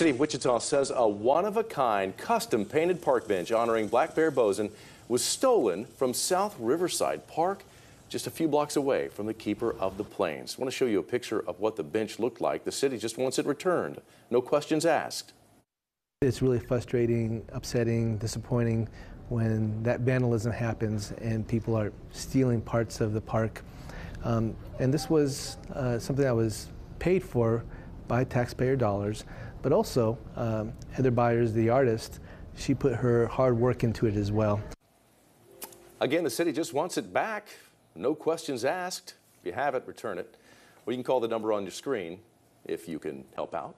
City of Wichita says a one-of-a-kind custom painted park bench honoring Blackbear Bosin was stolen from South Riverside Park just a few blocks away from the keeper of the plains. I want to show you a picture of what the bench looked like. The city just wants it returned. No questions asked. It's really frustrating, upsetting, disappointing when that vandalism happens and people are stealing parts of the park. Um, and this was uh, something that was paid for by taxpayer dollars, but also um, Heather Byers, the artist, she put her hard work into it as well. Again, the city just wants it back. No questions asked. If you have it, return it. Well, you can call the number on your screen if you can help out.